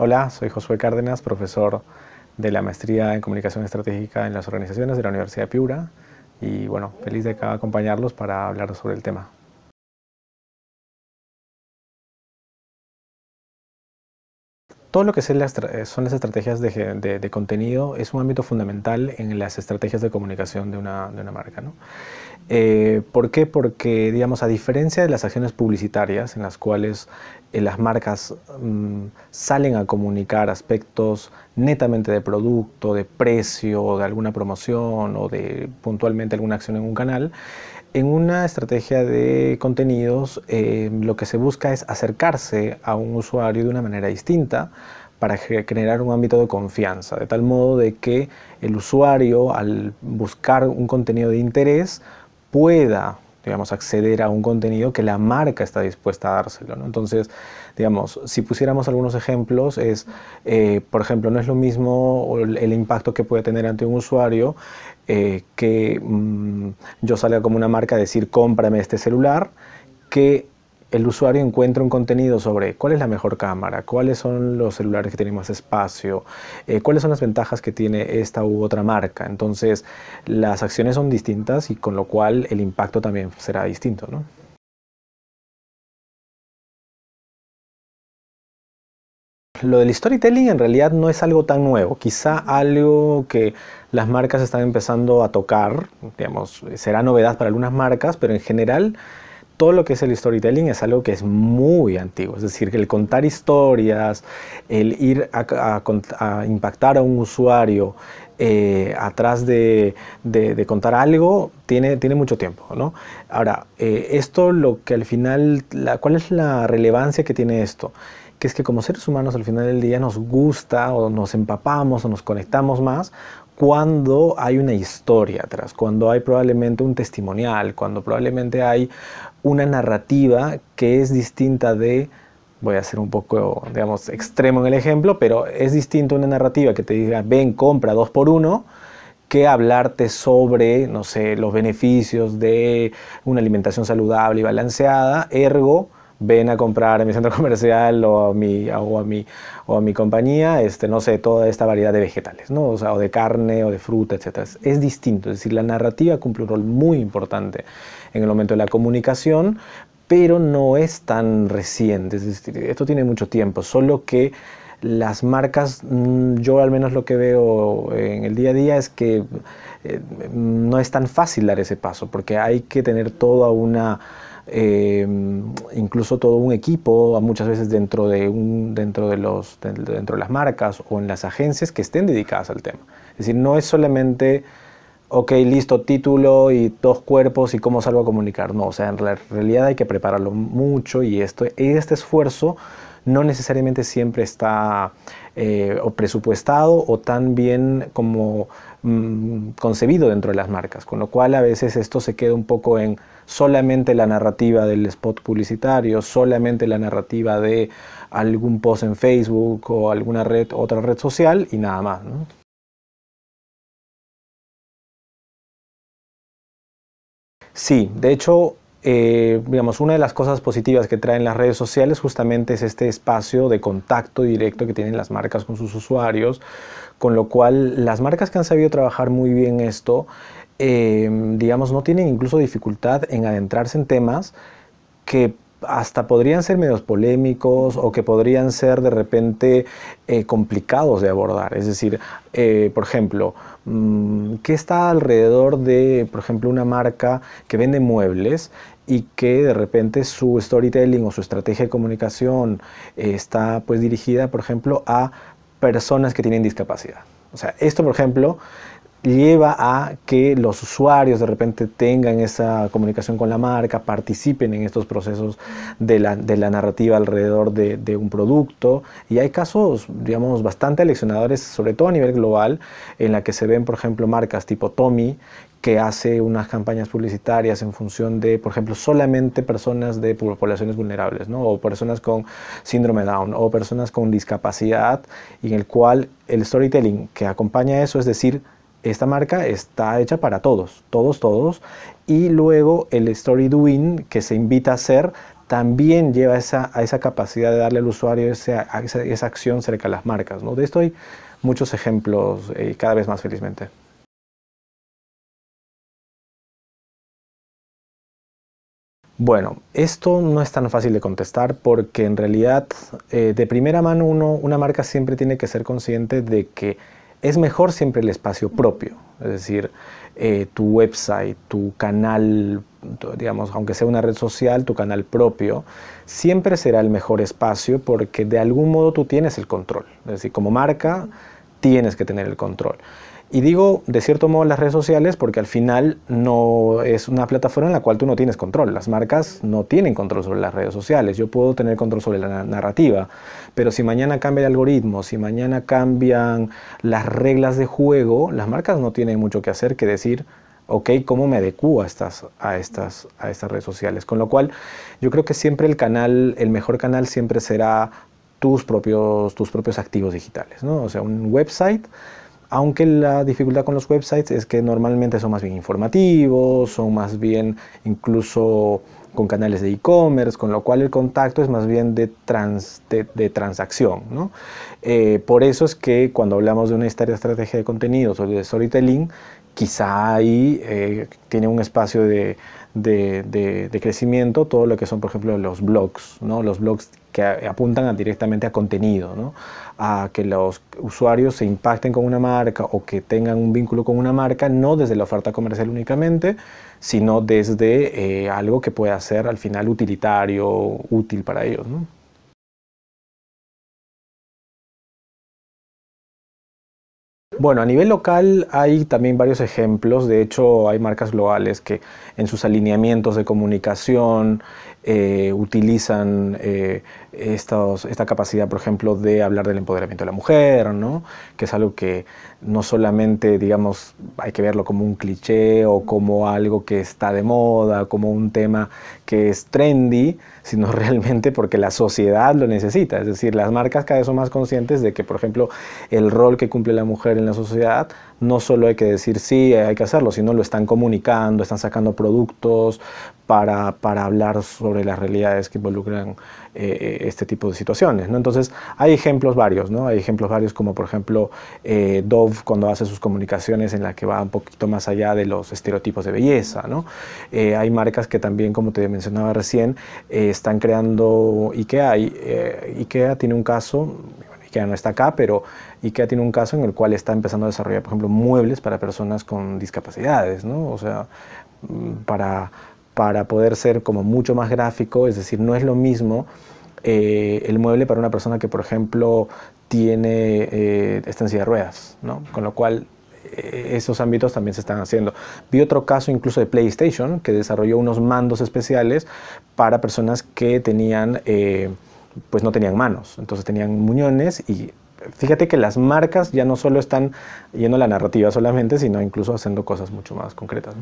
Hola, soy Josué Cárdenas, profesor de la maestría en comunicación estratégica en las organizaciones de la Universidad Piura y bueno, feliz de acompañarlos para hablar sobre el tema. Todo lo que son las estrategias de, contenido es un ámbito fundamental en las estrategias de comunicación de una, marca. Eh, ¿Por qué? Porque, digamos, a diferencia de las acciones publicitarias en las cuales eh, las marcas mm, salen a comunicar aspectos netamente de producto, de precio, de alguna promoción o de puntualmente alguna acción en un canal, en una estrategia de contenidos eh, lo que se busca es acercarse a un usuario de una manera distinta para generar un ámbito de confianza, de tal modo de que el usuario al buscar un contenido de interés pueda digamos, acceder a un contenido que la marca está dispuesta a dárselo. Entonces, digamos, si pusiéramos algunos ejemplos, es, eh, por ejemplo, no es lo mismo el, impacto que puede tener ante un usuario eh, que mm, yo salga como una marca a decir cómprame este celular, que el usuario encuentra un contenido sobre cuál es la mejor cámara, cuáles son los celulares que tienen más espacio, eh, cuáles son las ventajas que tiene esta u otra marca. Entonces, las acciones son distintas y con lo cual el impacto también será distinto. ¿no? Lo del storytelling en realidad no es algo tan nuevo, quizá algo que las marcas están empezando a tocar, digamos, será novedad para algunas marcas, pero en general todo lo que es el storytelling es algo que es muy antiguo, es decir, el contar historias, el ir a, impactar a un usuario eh, atrás de, contar algo, tiene, tiene mucho tiempo. ¿no? Ahora, eh, esto lo que al final, ¿cuál es la relevancia que tiene esto? que es que como seres humanos al final del día nos gusta o nos empapamos o nos conectamos más cuando hay una historia atrás, cuando hay probablemente un testimonial, cuando probablemente hay una narrativa que es distinta de, voy a ser un poco, digamos, extremo en el ejemplo, pero es distinto una narrativa que te diga, ven, compra dos por uno, que hablarte sobre, no sé, los beneficios de una alimentación saludable y balanceada, ergo, ven a comprar en mi centro comercial o a mi, o a mi, o a mi compañía, este, no sé, toda esta variedad de vegetales, ¿no? o, de carne o de fruta, etc. Es, distinto, es decir, la narrativa cumple un rol muy importante en el momento de la comunicación, pero no es tan reciente, es decir, esto tiene mucho tiempo, solo que las marcas, mm, yo al menos lo que veo en el día a día es que eh, no es tan fácil dar ese paso, porque hay que tener toda una Em, incluso todo un equipo, muchas veces dentro de, un, dentro, de los, dentro de las marcas o en las agencias que estén dedicadas al tema. Es decir, no es solamente, ok, listo, título y dos cuerpos y cómo salgo a comunicar. No, o sea, en realidad hay que prepararlo mucho y esto, este esfuerzo no necesariamente siempre está eh, o presupuestado o tan bien como mm, concebido dentro de las marcas, con lo cual a veces esto se queda un poco en solamente la narrativa del spot publicitario, solamente la narrativa de algún post en Facebook o alguna red, otra red social y nada más. Sí, de hecho, eh, digamos, una de las cosas positivas que traen las redes sociales justamente es este espacio de contacto directo que tienen las marcas con sus usuarios, con lo cual las marcas que han sabido trabajar muy bien esto Em, digamos, no tienen incluso dificultad en adentrarse en temas que hasta podrían ser medios polémicos o que podrían ser de repente eh, complicados de abordar. Es decir, eh, por ejemplo, mm, ¿qué está alrededor de, por ejemplo, una marca que vende muebles y que de repente su storytelling o su estrategia de comunicación eh, está pues dirigida, por ejemplo, a personas que tienen discapacidad? O sea, esto, por ejemplo, lleva a que los usuarios de repente tengan esa comunicación con la marca, participen en estos procesos de la, narrativa alrededor de, un producto. Y hay casos, digamos, bastante aleccionadores, sobre todo a nivel global, en la que se ven, por ejemplo, marcas tipo Tommy, que hace unas campañas publicitarias en función de, por ejemplo, solamente personas de poblaciones vulnerables, ¿no? o personas con síndrome Down, o personas con discapacidad, y en el cual el storytelling que acompaña eso, es decir, esta marca está hecha para todos, todos, todos. Y luego el story doing que se invita a hacer también lleva esa, a esa capacidad de darle al usuario esa, esa, acción cerca de las marcas. ¿no? De esto hay muchos ejemplos eh, cada vez más felizmente. Bueno, esto no es tan fácil de contestar porque en realidad eh, de primera mano una marca siempre tiene que ser consciente de que es mejor siempre el espacio propio, es decir, eh, tu website, tu canal, digamos, aunque sea una red social, tu canal propio, siempre será el mejor espacio porque de algún modo tú tienes el control, es decir, como marca tienes que tener el control. Y digo de cierto modo las redes sociales porque al final no es una plataforma en la cual tú no tienes control. Las marcas no tienen control sobre las redes sociales. Yo puedo tener control sobre la narrativa, pero si mañana cambia el algoritmo, si mañana cambian las reglas de juego, las marcas no tienen mucho que hacer que decir, ok, ¿cómo me adecuo a estas, a estas, a estas redes sociales? Con lo cual, yo creo que siempre el canal, el mejor canal siempre será tus propios, tus propios activos digitales, ¿no? O sea, un website aunque la dificultad con los websites es que normalmente son más bien informativos, son más bien incluso con canales de e-commerce, con lo cual el contacto es más bien de, de, transacción. ¿no? Eh, por eso es que cuando hablamos de una estrategia de contenidos o de storytelling, quizá ahí eh, tiene un espacio de, de, crecimiento todo lo que son, por ejemplo, los blogs, ¿no? los blogs que apuntan directamente a contenido, ¿no? a que los usuarios se impacten con una marca o que tengan un vínculo con una marca, no desde la oferta comercial únicamente, sino desde eh, algo que pueda ser al final utilitario, útil para ellos. ¿no? Bueno, a nivel local hay también varios ejemplos. De hecho, hay marcas globales que en sus alineamientos de comunicación eh, utilizan eh, esta capacidad, por ejemplo, de hablar del empoderamiento de la mujer, ¿no? que es algo que no solamente, digamos, hay que verlo como un cliché o como algo que está de moda, como un tema que es trendy, sino realmente porque la sociedad lo necesita. Es decir, las marcas cada vez son más conscientes de que, por ejemplo, el rol que cumple la mujer en la sociedad no solo hay que decir sí, hay que hacerlo, sino lo están comunicando, están sacando productos para, para hablar sobre las realidades que involucran eh, este tipo de situaciones. Entonces, hay ejemplos varios, ¿no? Hay ejemplos varios como, por ejemplo, eh, Dove cuando hace sus comunicaciones en la que va un poquito más allá de los estereotipos de belleza, ¿no? Eh, hay marcas que también, como te mencionaba recién, están creando IKEA. IKEA tiene un caso, IKEA no está acá, pero IKEA tiene un caso en el cual está empezando a desarrollar, por ejemplo, muebles para personas con discapacidades, ¿no? O sea, mm, para, para poder ser como mucho más gráfico, es decir, no es lo mismo eh, el mueble para una persona que, por ejemplo, tiene eh, estancia de ruedas, ¿no? Con lo cual eh, esos ámbitos también se están haciendo. Vi otro caso incluso de PlayStation que desarrolló unos mandos especiales para personas que tenían, pues no tenían manos, entonces tenían muñones y fíjate que las marcas ya no solo están yendo a la narrativa solamente, sino incluso haciendo cosas mucho más concretas.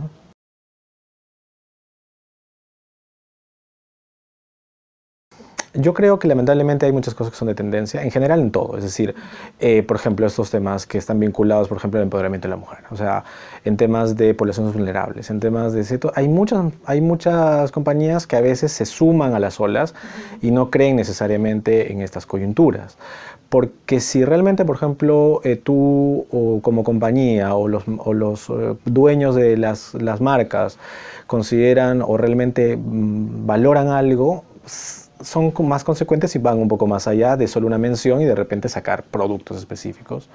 Yo creo que lamentablemente hay muchas cosas que son de tendencia, en general en todo. Es decir, eh, por ejemplo, estos temas que están vinculados, por ejemplo, al empoderamiento de la mujer. O sea, en temas de poblaciones vulnerables, en temas de... Cierto, hay, muchas, hay muchas compañías que a veces se suman a las olas y no creen necesariamente en estas coyunturas. Porque si realmente, por ejemplo, eh, tú o como compañía o los, o los eh, dueños de las, las marcas consideran o realmente mm, valoran algo, son más consecuentes y van un poco más allá de solo una mención y de repente sacar productos específicos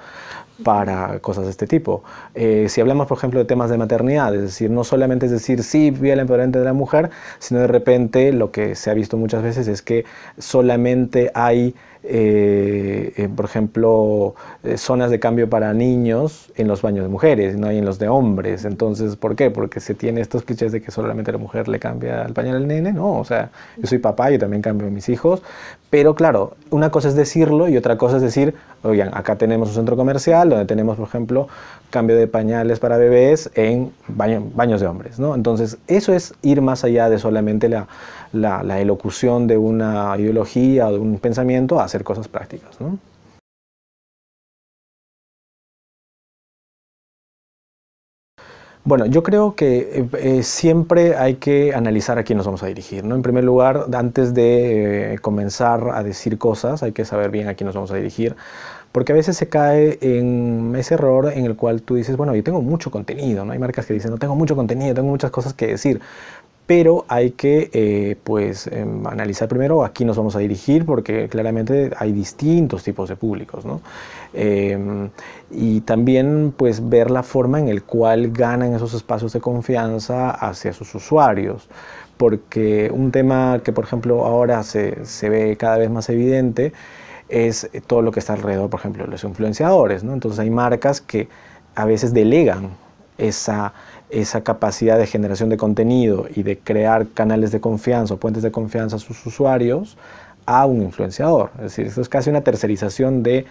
para cosas de este tipo. Eh, si hablamos, por ejemplo, de temas de maternidad, es decir, no solamente es decir, sí, vi el empoderamiento de la mujer, sino de repente lo que se ha visto muchas veces es que solamente hay eh, eh, por ejemplo, eh, zonas de cambio para niños en los baños de mujeres, no hay en los de hombres. Entonces, ¿por qué? Porque se tiene estos clichés de que solamente la mujer le cambia el pañal al nene. No, o sea, yo soy papá, yo también cambio a mis hijos. Pero claro, una cosa es decirlo y otra cosa es decir, oigan, acá tenemos un centro comercial donde tenemos, por ejemplo, cambio de pañales para bebés en baños de hombres. ¿no? Entonces, eso es ir más allá de solamente la, la, la elocución de una ideología o de un pensamiento a hacer cosas prácticas. ¿no? Bueno, yo creo que eh, eh, siempre hay que analizar a quién nos vamos a dirigir. ¿no? En primer lugar, antes de eh, comenzar a decir cosas, hay que saber bien a quién nos vamos a dirigir. Porque a veces se cae en ese error en el cual tú dices, bueno, yo tengo mucho contenido, ¿no? Hay marcas que dicen, no tengo mucho contenido, tengo muchas cosas que decir pero hay que pues em, analizar primero a quién nos vamos a dirigir porque claramente hay distintos tipos de públicos ¿no? Em, y también pues ver la forma en el cual ganan esos espacios de confianza hacia sus usuarios porque un tema que por ejemplo ahora se, se ve cada vez más evidente es todo lo que está alrededor por ejemplo de los influenciadores ¿no? entonces hay marcas que a veces delegan esa esa capacidad de generación de contenido y de crear canales de confianza o puentes de confianza a sus usuarios a un influenciador. Es decir, esto es casi una tercerización de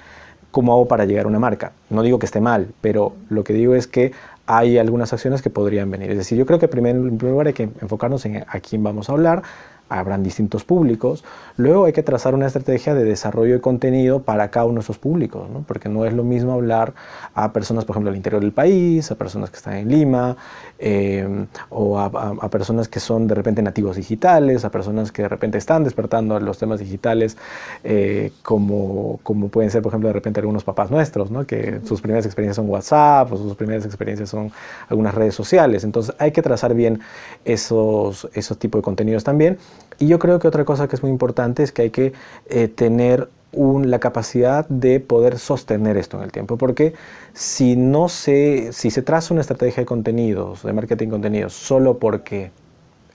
cómo hago para llegar a una marca. No digo que esté mal, pero lo que digo es que hay algunas acciones que podrían venir. Es decir, yo creo que primero, en primer lugar hay que enfocarnos en a quién vamos a hablar, habrán distintos públicos. Luego hay que trazar una estrategia de desarrollo de contenido para cada uno de esos públicos, porque no es lo mismo hablar a personas, por ejemplo, del interior del país, a personas que están en Lima, eh, o a, personas que son de repente nativos digitales, a personas que de repente están despertando los temas digitales, eh, como, como pueden ser, por ejemplo, de repente algunos papás nuestros, ¿no? que sus primeras experiencias son WhatsApp o sus primeras experiencias son algunas redes sociales. Entonces hay que trazar bien esos, esos tipos de contenidos también. Y yo creo que otra cosa que es muy importante es que hay que eh, tener la capacidad de poder sostener esto en el tiempo, porque si no se, si se traza una estrategia de contenidos, de marketing de contenidos, solo porque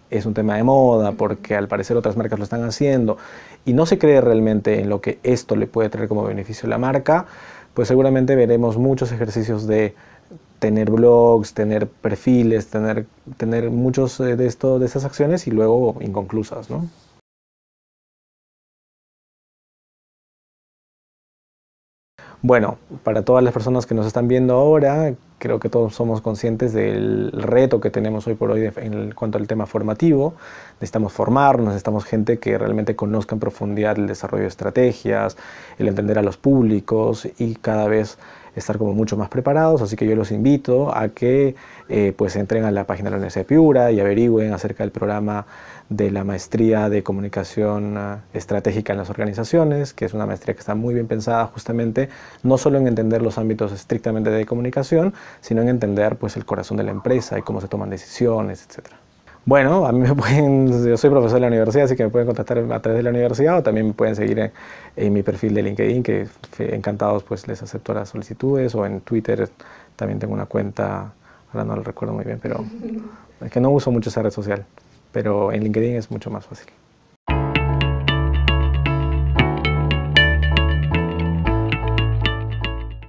es un tema de moda, porque al parecer otras marcas lo están haciendo, y no se cree realmente en lo que esto le puede traer como beneficio a la marca, pues seguramente veremos muchos ejercicios de tener blogs, tener perfiles, tener, tener muchos eh, de, esto, de estas acciones y luego inconclusas, ¿no? Bueno, para todas las personas que nos están viendo ahora, creo que todos somos conscientes del reto que tenemos hoy por hoy en cuanto al tema formativo. Necesitamos formarnos, necesitamos gente que realmente conozca en profundidad el desarrollo de estrategias, el entender a los públicos y cada vez estar como mucho más preparados, así que yo los invito a que eh, pues entren a la página de la Universidad de Piura y averigüen acerca del programa de la maestría de comunicación ah, estratégica en las organizaciones, que es una maestría que está muy bien pensada justamente no solo en entender los ámbitos estrictamente de comunicación, sino en entender pues el corazón de la empresa y cómo se toman decisiones, etcétera. Bueno, a mí me pueden, yo soy profesor de la universidad, así que me pueden contactar a través de la universidad o también me pueden seguir en, mi perfil de LinkedIn, que encantados pues les acepto las solicitudes, o en Twitter también tengo una cuenta, ahora no lo recuerdo muy bien, pero es que no uso mucho esa red social, pero en LinkedIn es mucho más fácil.